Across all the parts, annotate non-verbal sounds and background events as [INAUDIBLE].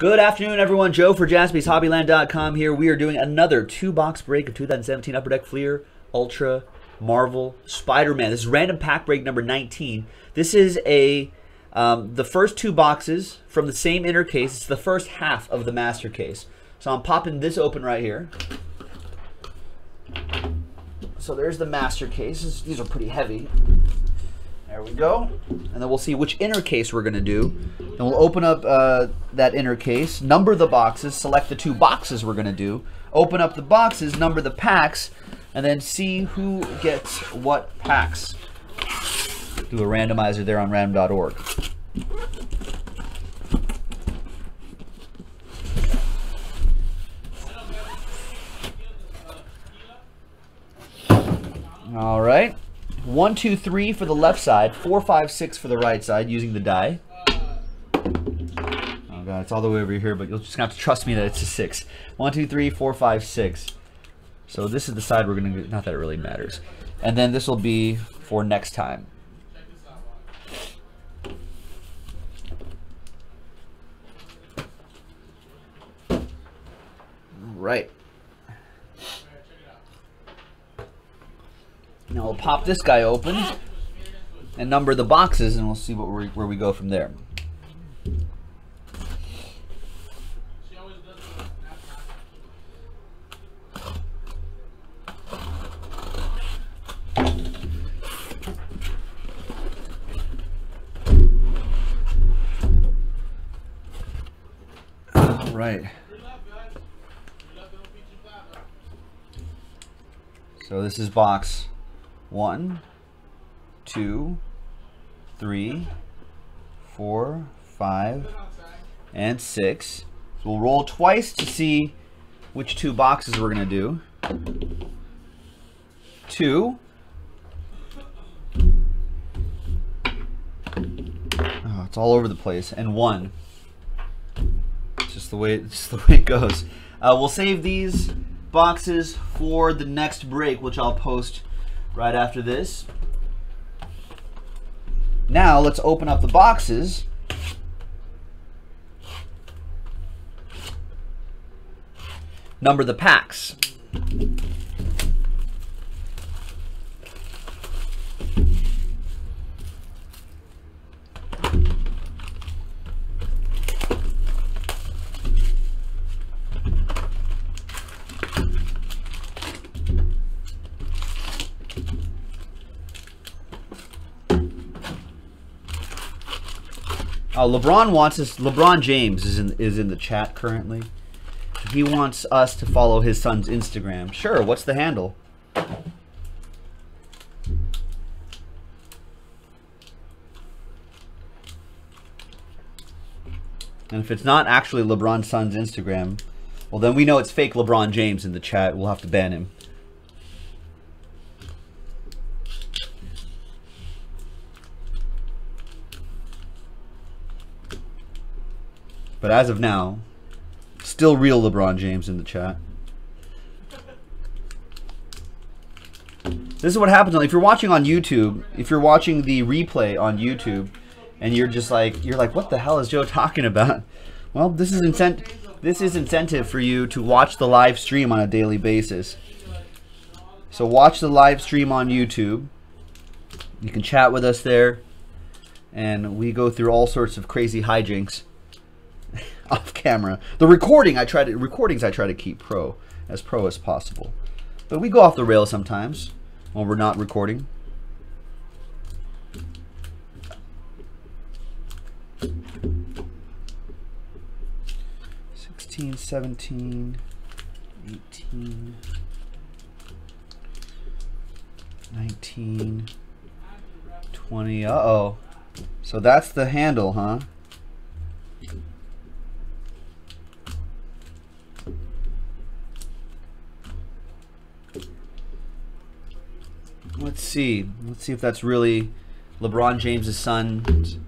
Good afternoon, everyone. Joe for JaspysHobbyland.com here. We are doing another two-box break of 2017 Upper Deck Fleer Ultra Marvel Spider-Man. This is random pack break number 19. This is a um, the first two boxes from the same inner case. It's the first half of the master case. So I'm popping this open right here. So there's the master case. These are pretty heavy. There we go. And then we'll see which inner case we're going to do. Then we'll open up uh, that inner case, number the boxes, select the two boxes we're going to do, open up the boxes, number the packs, and then see who gets what packs. Do a randomizer there on random.org. All right. One, two, three for the left side. Four, five, six for the right side using the die. Oh god, it's all the way over here, but you'll just have to trust me that it's a six. One, two, three, four, five, six. So this is the side we're gonna. Not that it really matters. And then this will be for next time. Right. Now we'll pop this guy open and number the boxes, and we'll see what we, where we go from there. All right. So this is box one, two, three, four, five, and six. So we'll roll twice to see which two boxes we're going to do. Two. Oh, it's all over the place. And one. It's just the way, [LAUGHS] the way it goes. Uh, we'll save these boxes for the next break, which I'll post right after this. Now let's open up the boxes. Number the packs. Uh, LeBron wants us. LeBron James is in is in the chat currently. He wants us to follow his son's Instagram. Sure. What's the handle? And if it's not actually LeBron's son's Instagram, well, then we know it's fake LeBron James in the chat. We'll have to ban him. But as of now, still real LeBron James in the chat. This is what happens if you're watching on YouTube. If you're watching the replay on YouTube, and you're just like you're like, what the hell is Joe [LAUGHS] talking about? Well, this is incent this is incentive for you to watch the live stream on a daily basis. So watch the live stream on YouTube. You can chat with us there, and we go through all sorts of crazy hijinks [LAUGHS] off camera. The recording I try to recordings I try to keep pro as pro as possible. But we go off the rail sometimes when we're not recording. Sixteen, seventeen, eighteen, nineteen, twenty. Uh oh. So that's the handle, huh? Let's see. Let's see if that's really LeBron James's son's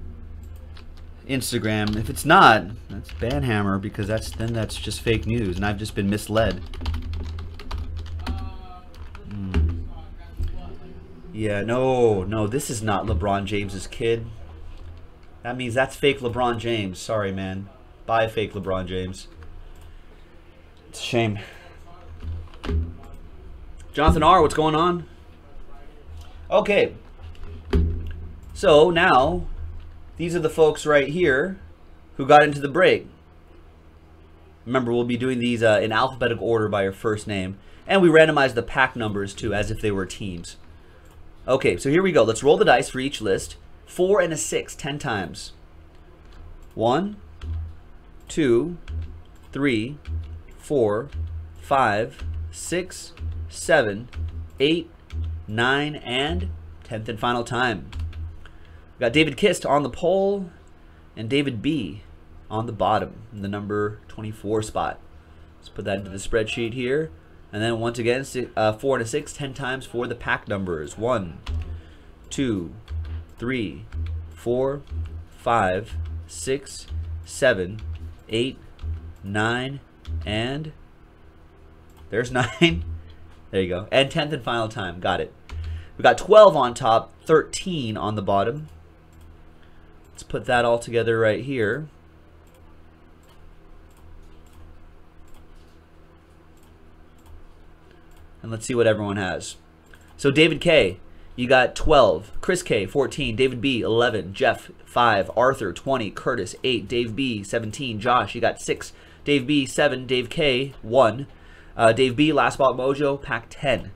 Instagram. If it's not, that's Banhammer because that's then that's just fake news, and I've just been misled. Hmm. Yeah, no, no, this is not LeBron James's kid. That means that's fake LeBron James. Sorry, man. Bye, fake LeBron James. It's a shame. Jonathan R., what's going on? Okay. So now, these are the folks right here who got into the break. Remember, we'll be doing these uh, in alphabetical order by your first name. And we randomize the pack numbers too, as if they were teams. Okay, so here we go. Let's roll the dice for each list. Four and a six, ten times. One, two, three, four, five, six, seven, eight, nine, and tenth and final time. We got David Kist on the pole and David B on the bottom, in the number 24 spot. Let's put that into the spreadsheet here. And then once again, uh, 4 and a 6, 10 times for the pack numbers. 1, 2, 3, 4, 5, 6, 7, 8, 9, and there's [LAUGHS] 9. There you go. And 10th and final time. Got it. We got 12 on top, 13 on the bottom. Let's put that all together right here. And let's see what everyone has. So David K, you got 12. Chris K, 14. David B, 11. Jeff, 5. Arthur, 20. Curtis, 8. Dave B, 17. Josh, you got 6. Dave B, 7. Dave K, 1. Uh, Dave B, Last Spot Mojo, pack 10.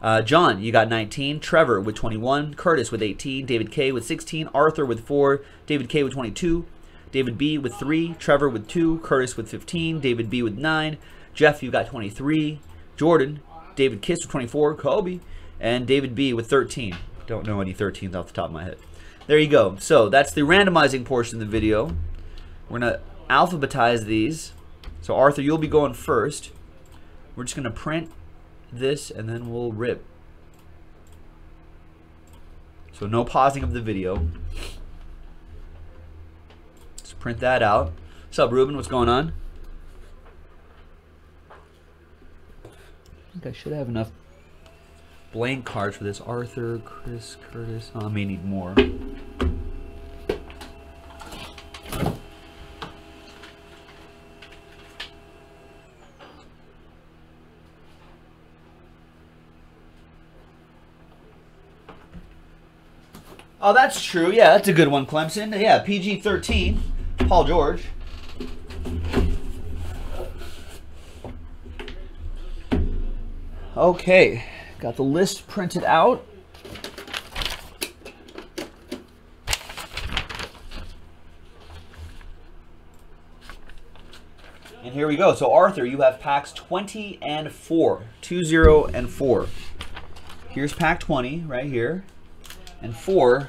Uh, John, you got 19. Trevor with 21. Curtis with 18. David K with 16. Arthur with 4. David K with 22. David B with 3. Trevor with 2. Curtis with 15. David B with 9. Jeff, you got 23. Jordan, David Kiss with 24. Kobe, and David B with 13. Don't know any 13s off the top of my head. There you go. So that's the randomizing portion of the video. We're going to alphabetize these. So Arthur, you'll be going first. We're just going to print this and then we'll rip. So no pausing of the video. Let's print that out. What's up, Ruben? What's going on? I think I should have enough blank cards for this. Arthur, Chris, Curtis. Oh, I may need more. Oh, that's true. Yeah, that's a good one, Clemson. Yeah, PG 13. Paul George. Okay, got the list printed out. And here we go. So Arthur, you have packs 20 and 4. 2, 0, and 4. Here's pack 20 right here. And 4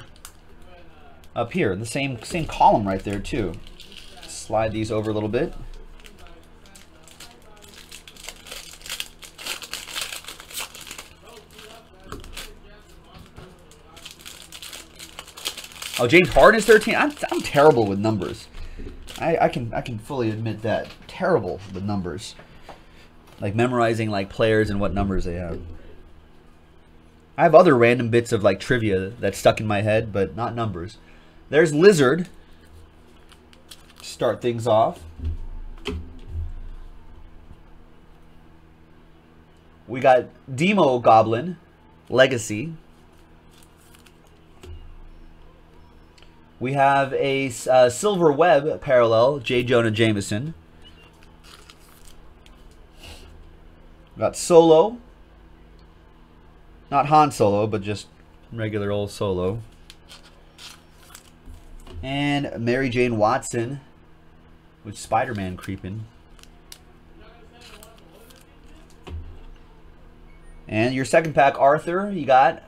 up here. The same, same column right there too. Slide these over a little bit. Oh, James Harden is 13. I'm, I'm terrible with numbers. I, I can I can fully admit that. Terrible with numbers. Like memorizing like players and what numbers they have. I have other random bits of like trivia that stuck in my head, but not numbers. There's Lizard. Start things off. We got Demo Goblin, Legacy. We have a uh, Silver Web parallel, J. Jonah Jameson. We got Solo. Not Han Solo, but just regular old Solo. And Mary Jane Watson with Spider-Man creeping. And your second pack, Arthur, you got,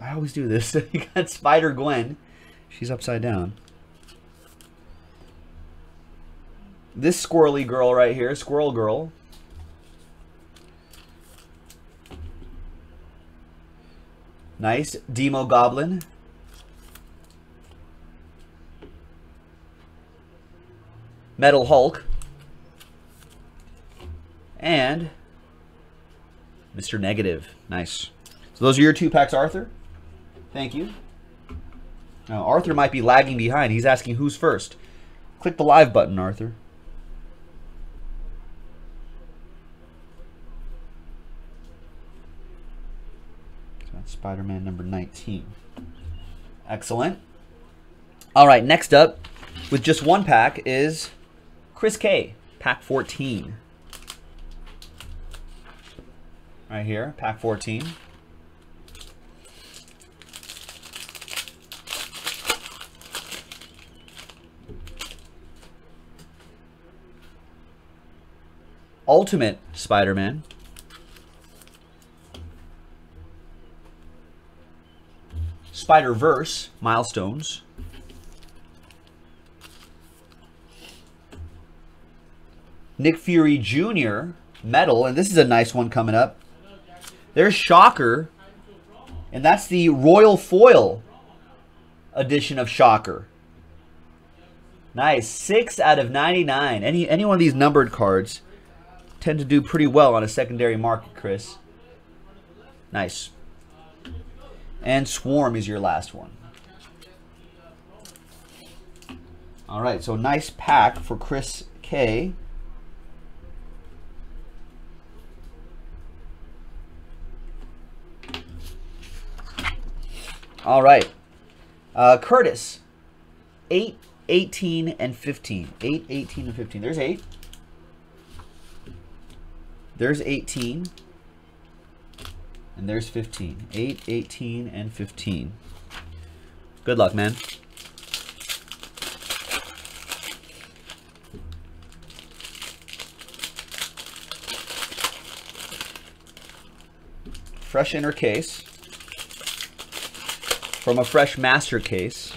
I always do this, [LAUGHS] you got Spider-Gwen. She's upside down. This squirrely girl right here, Squirrel Girl. Nice. Demo Goblin. Metal Hulk. And Mr. Negative. Nice. So those are your two packs, Arthur. Thank you. Now, Arthur might be lagging behind. He's asking who's first. Click the live button, Arthur. Spider-Man number 19. Excellent. All right, next up, with just one pack, is Chris K, pack 14. Right here, pack 14. Ultimate Spider-Man. Spider-Verse Milestones. Nick Fury Jr. Metal, and this is a nice one coming up. There's Shocker, and that's the Royal Foil edition of Shocker. Nice, 6 out of 99. Any, any one of these numbered cards tend to do pretty well on a secondary market, Chris. Nice. And Swarm is your last one. All right, so nice pack for Chris K. All right. Uh, Curtis, 8, 18, and 15. 8, 18, and 15. There's 8. There's 18. And there's 15. 8, 18, and 15. Good luck, man. Fresh inner case. From a fresh master case.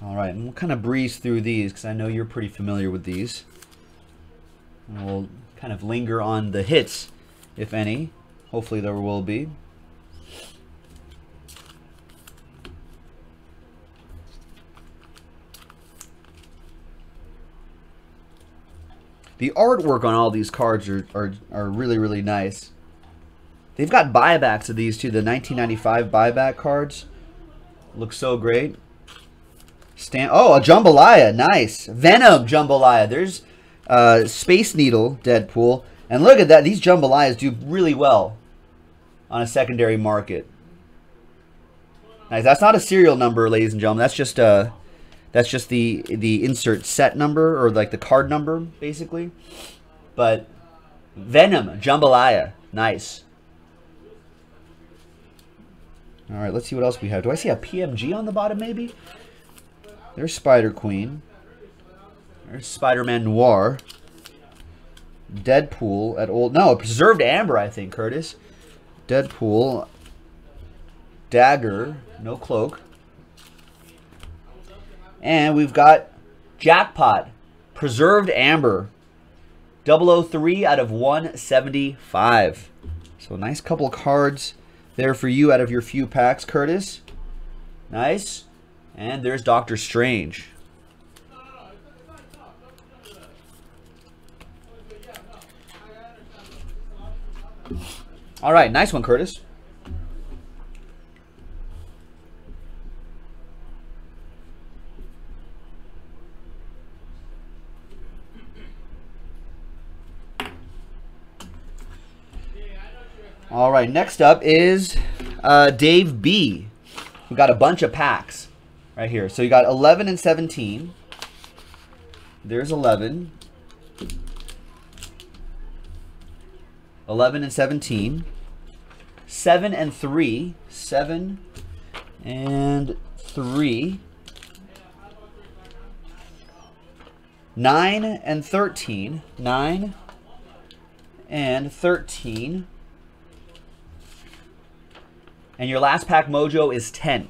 All right, and we'll kind of breeze through these because I know you're pretty familiar with these. And we'll kind of linger on the hits, if any. Hopefully there will be. The artwork on all these cards are, are, are really, really nice. They've got buybacks of these too. The 1995 buyback cards look so great. Stan oh, a Jambalaya. Nice. Venom Jambalaya. There's uh, Space Needle Deadpool. And look at that. These Jambalayas do really well on a secondary market. Nice. That's not a serial number, ladies and gentlemen. That's just uh that's just the the insert set number or like the card number basically. But Venom Jambalaya. Nice. All right, let's see what else we have. Do I see a PMG on the bottom maybe? There's Spider Queen. There's Spider-Man Noir. Deadpool at old no, preserved amber, I think, Curtis. Deadpool. Dagger, no cloak. And we've got Jackpot, preserved amber. 003 out of 175. So a nice couple cards there for you out of your few packs, Curtis. Nice. And there's Doctor Strange. All right, nice one, Curtis. All right, next up is uh, Dave B. We got a bunch of packs right here. So you got 11 and 17. There's 11. 11 and 17. 7 and 3. 7 and 3. 9 and 13. 9 and 13. And your last pack mojo is 10.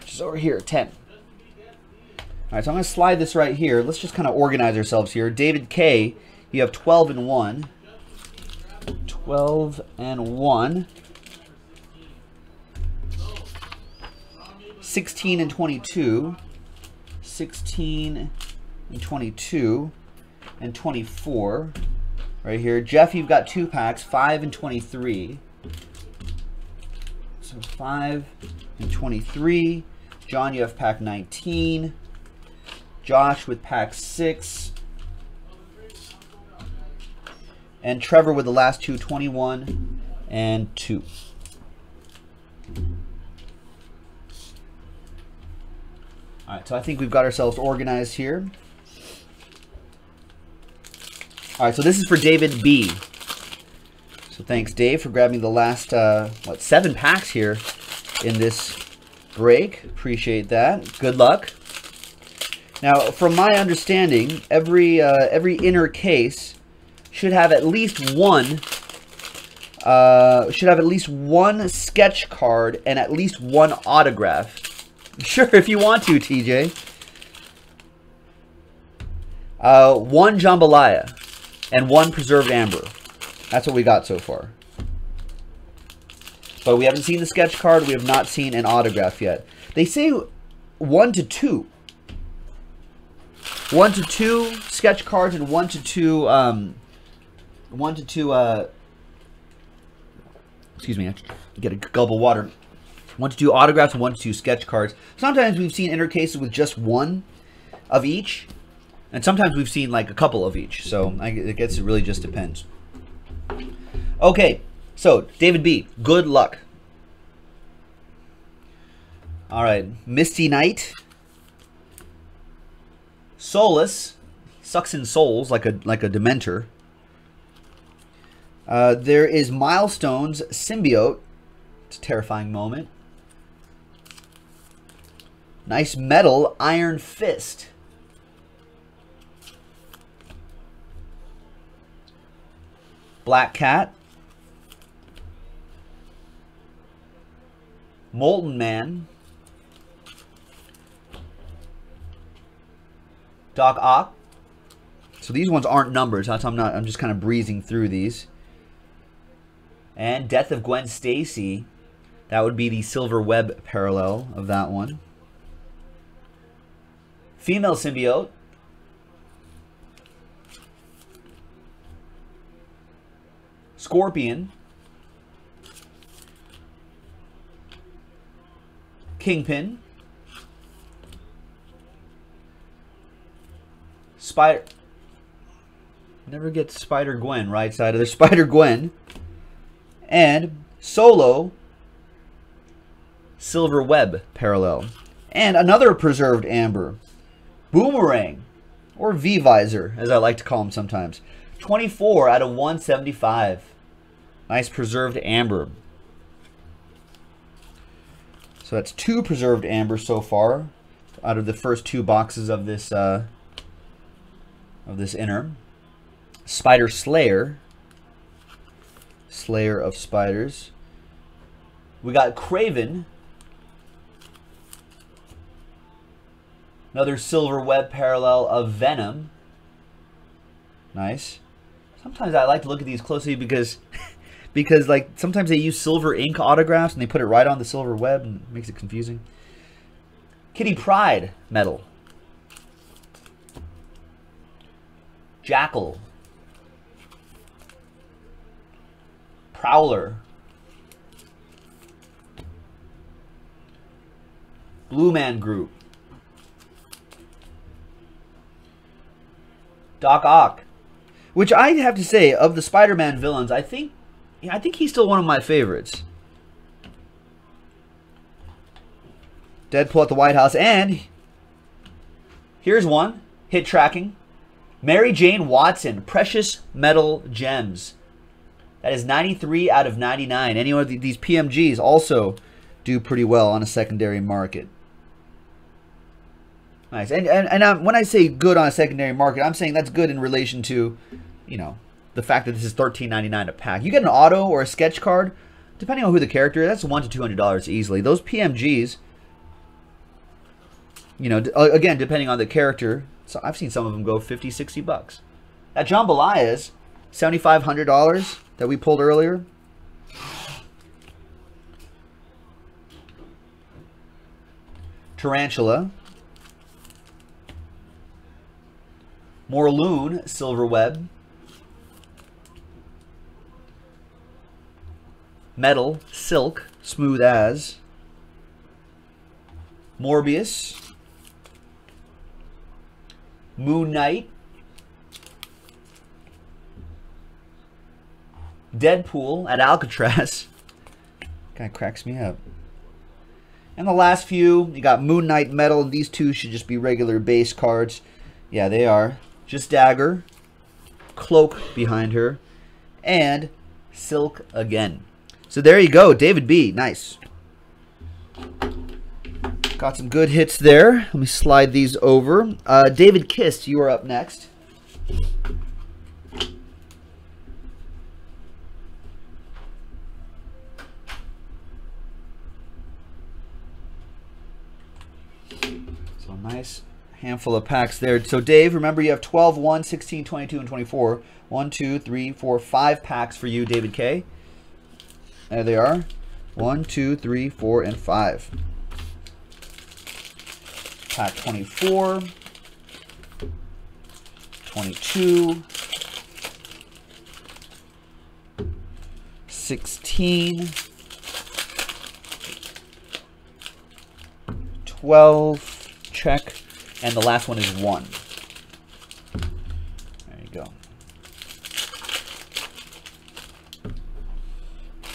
Which is over here, 10. All right, so I'm going to slide this right here. Let's just kind of organize ourselves here. David K, you have 12 and 1. 12 and 1. 16 and 22. 16 and 22. And 24. Right here. Jeff, you've got two packs. 5 and 23. So 5 and 23. John, you have pack 19. Josh with pack 6. And Trevor with the last two, 21 and two. All right, so I think we've got ourselves organized here. All right, so this is for David B. So thanks, Dave, for grabbing the last, uh, what, seven packs here in this break. Appreciate that. Good luck. Now, from my understanding, every uh, every inner case should have at least one uh, should have at least one sketch card and at least one autograph. [LAUGHS] Sure, if you want to, TJ. Uh, one jambalaya and one preserved amber. That's what we got so far. But we haven't seen the sketch card. We have not seen an autograph yet. They say one to two. One to two sketch cards and one to two, um, one to two, uh, excuse me, I get a gulp of water. One to two autographs and one to two sketch cards. Sometimes we've seen inner cases with just one of each. And sometimes we've seen like a couple of each. So I guess it really just depends. Okay, so David B, good luck. All right, Misty Knight. Solus sucks in souls like a like a dementor. Uh, there is Milestones Symbiote. It's a terrifying moment. Nice metal Iron Fist. Black Cat. Molten Man. Doc Ock. So these ones aren't numbers. That's I'm not. I'm just kind of breezing through these. And Death of Gwen Stacy. That would be the Silver Web parallel of that one. Female symbiote. Scorpion. Kingpin. Spider. Never get Spider Gwen right side of the [LAUGHS] Spider Gwen. And Solo. Silver Web parallel. And another preserved amber. Boomerang. Or V-Visor, as I like to call them sometimes. 24 out of 175. Nice preserved amber. So that's two preserved amber so far out of the first two boxes of this uh, of this inner. Spider Slayer. Slayer of Spiders. We got Kraven. Another silver web parallel of Venom. Nice. Sometimes I like to look at these closely because [LAUGHS] because like sometimes they use silver ink autographs and they put it right on the silver web and it makes it confusing. Kitty Pryde medal. Jackal. Prowler. Blue Man Group. Doc Ock. Which I have to say, of the Spider-Man villains, I think yeah, I think he's still one of my favorites. Deadpool at the White House. And here's one. Hit tracking. Mary Jane Watson. Precious Metal Gems. That is 93 out of 99. Any of these PMGs also do pretty well on a secondary market. Nice. And and, and um, when I say good on a secondary market, I'm saying that's good in relation to, you know, the fact that this is $13.99 a pack. You get an auto or a sketch card, depending on who the character is, that's one to $200 easily. Those PMGs, you know, again, depending on the character, so I've seen some of them go 50, 60 bucks. That Jambalaya $7,500 that we pulled earlier. Tarantula. Morlun, Silver Web. Metal, Silk, Smooth As. Morbius. Moon Knight. Deadpool at Alcatraz. [LAUGHS] Guy cracks me up. And the last few, you got Moon Knight Metal. These two should just be regular base cards. Yeah, they are. Just Dagger, Cloak behind her, and Silk again. So there you go, David B. Nice. Got some good hits there. Let me slide these over. Uh, David Kist, you are up next. Nice handful of packs there. So Dave, remember you have 12, 1, 16, 22, and 24. 1, 2, 3, 4, 5 packs for you, David K. There they are. 1, 2, 3, 4, and 5. Pack 24. 22. 16. 12. Check. And the last one is 1. There you go.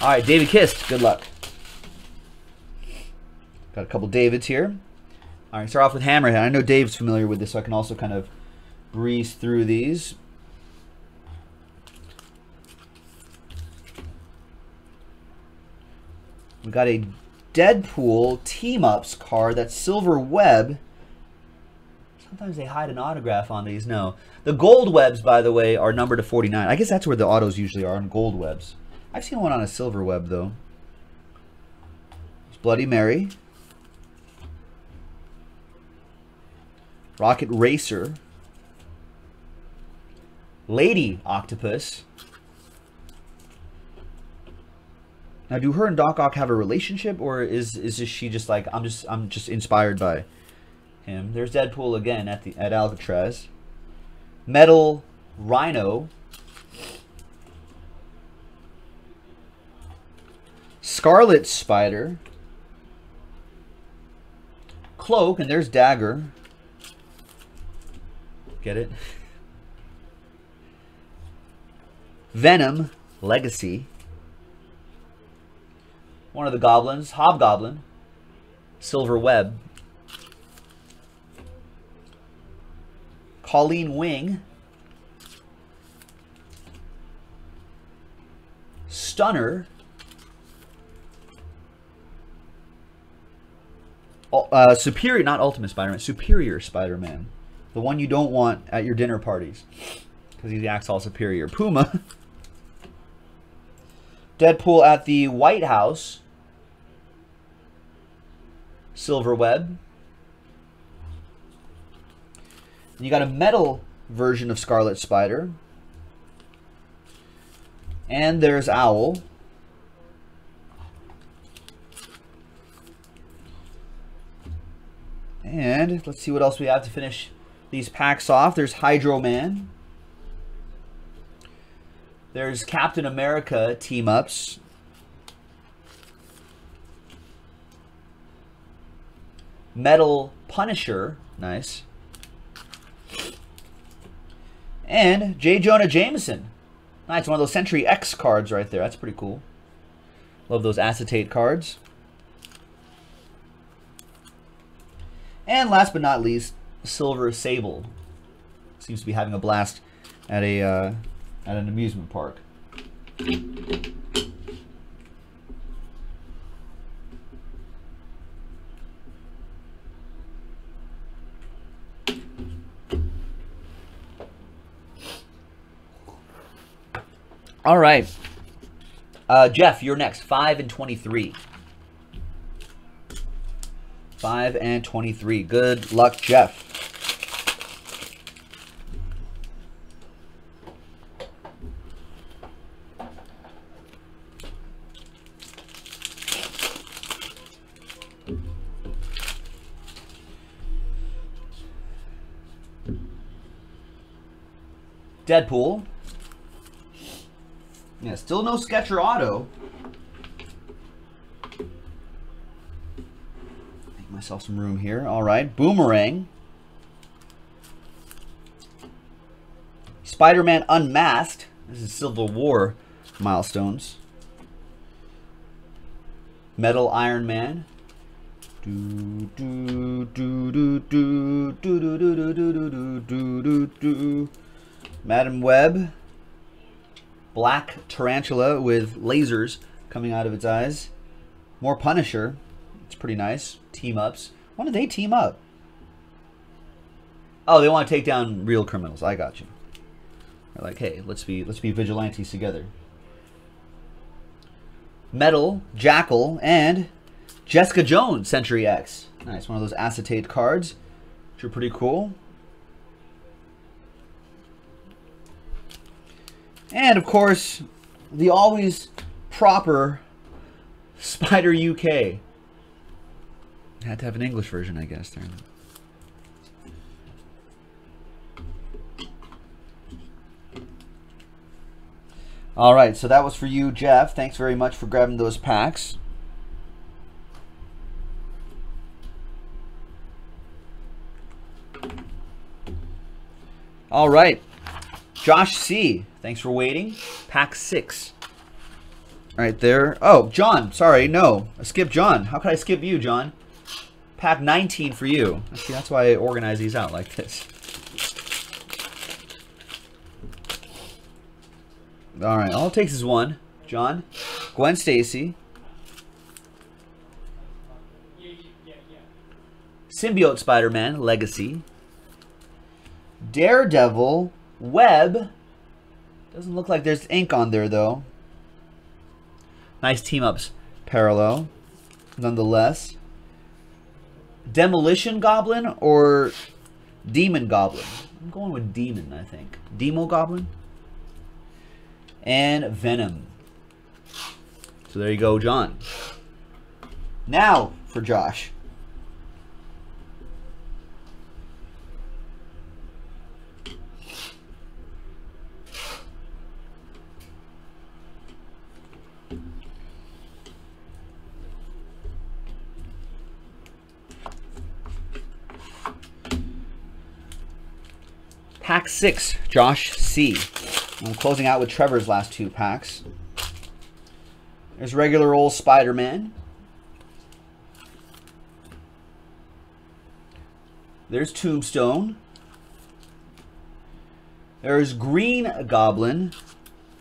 All right, David Kist, good luck. Got a couple Davids here. All right, start off with Hammerhead. I know Dave's familiar with this, so I can also kind of breeze through these. We got a Deadpool team-ups card. That's Silver Web. Sometimes they hide an autograph on these. No. The gold webs, by the way, are numbered to 49. I guess that's where the autos usually are, on gold webs. I've seen one on a silver web, though. It's Bloody Mary. Rocket Racer. Lady Octopus. Now, do her and Doc Ock have a relationship, or is is she just like I'm just I'm just inspired by him? There's Deadpool again at the at Alcatraz. Metal Rhino. Scarlet Spider. Cloak, and there's Dagger. Get it? Venom Legacy. One of the goblins, Hobgoblin. Silver Web. Colleen Wing. Stunner. Uh, superior, not Ultimate Spider-Man, Superior Spider-Man. The one you don't want at your dinner parties. Because he acts all superior. Puma. [LAUGHS] Deadpool at the White House. Silver Web. You got a metal version of Scarlet Spider. And there's Owl. And let's see what else we have to finish these packs off. There's Hydro Man. There's Captain America team ups. Metal Punisher. Nice. And J. Jonah Jameson. That's one of those Century X cards right there. That's pretty cool. Love those acetate cards. And last but not least, Silver Sable. Seems to be having a blast at a uh, at an amusement park. All right. Uh, Jeff, you're next. 5 and 23. 5 and 23. Good luck, Jeff. Deadpool. Yeah, still no Sketcher Auto. Make myself some room here. All right, Boomerang. Spider-Man Unmasked. This is Civil War milestones. Metal Iron Man. Do do do do do do do do do do do do do. Madame Web. Black Tarantula with lasers coming out of its eyes. More Punisher. It's pretty nice. Team ups. When did they team up? Oh, they want to take down real criminals. I got you. They're like, hey, let's be let's be vigilantes together. Metal, Jackal, and Jessica Jones, Century X. Nice, one of those acetate cards, which are pretty cool. And of course, the always proper Spider UK. Had to have an English version, I guess. There. All right, so that was for you, Jeff. Thanks very much for grabbing those packs. All right, Josh C. Thanks for waiting. Pack six. Right there. Oh, John. Sorry, no. I skipped John. How could I skip you, John? Pack 19 for you. See, that's why I organize these out like this. All right, all it takes is one. John, Gwen Stacy, Symbiote Spider-Man Legacy, Daredevil Web. Doesn't look like there's ink on there though. Nice team ups. Parallel, nonetheless. Demolition Goblin or Demon Goblin? I'm going with Demon, I think. Demo Goblin? and Venom. So there you go, John. Now for Josh. 6, Josh C. I'm closing out with Trevor's last two packs. There's regular old Spider-Man. There's Tombstone. There's Green Goblin,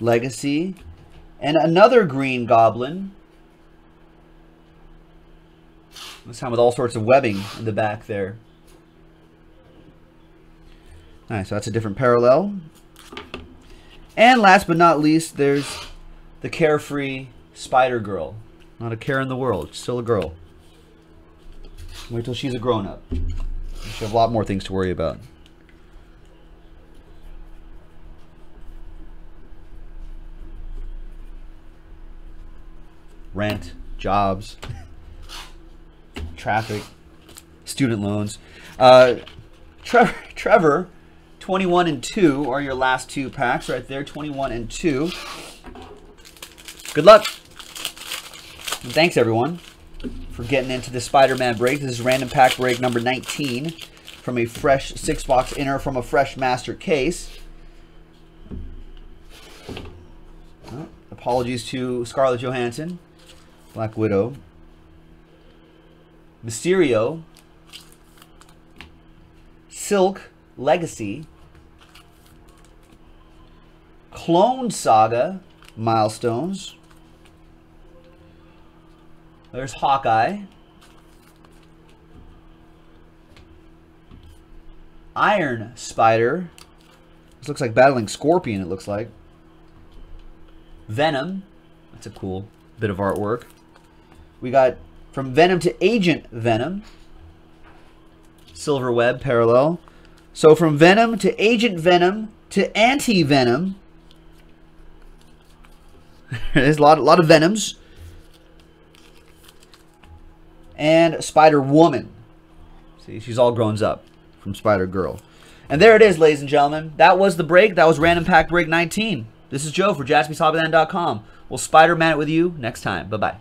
Legacy, and another Green Goblin. This time with all sorts of webbing in the back there. Nice, so that's a different parallel. And last but not least, there's the carefree Spider Girl. Not a care in the world, still a girl. Wait till she's a grown up. She'll have a lot more things to worry about. Rent, jobs, [LAUGHS] traffic, student loans. Uh, Trevor, Trevor 21 and 2 are your last two packs right there. 21 and 2. Good luck. And thanks, everyone, for getting into the Spider-Man break. This is random pack break number 19 from a fresh six-box inner from a fresh master case. Apologies to Scarlett Johansson, Black Widow, Mysterio, Silk, Legacy, Clone Saga milestones. There's Hawkeye. Iron Spider. This looks like battling Scorpion, it looks like. Venom. That's a cool bit of artwork. We got from Venom to Agent Venom. Silver Web parallel. So from Venom to Agent Venom to Anti-Venom. [LAUGHS] There's a lot, a lot of Venoms. And Spider-Woman. See, she's all grown up from Spider-Girl. And there it is, ladies and gentlemen. That was the break. That was Random Pack Break 19. This is Joe for JaspysHobbyland.com. We'll Spider-Man it with you next time. Bye-bye.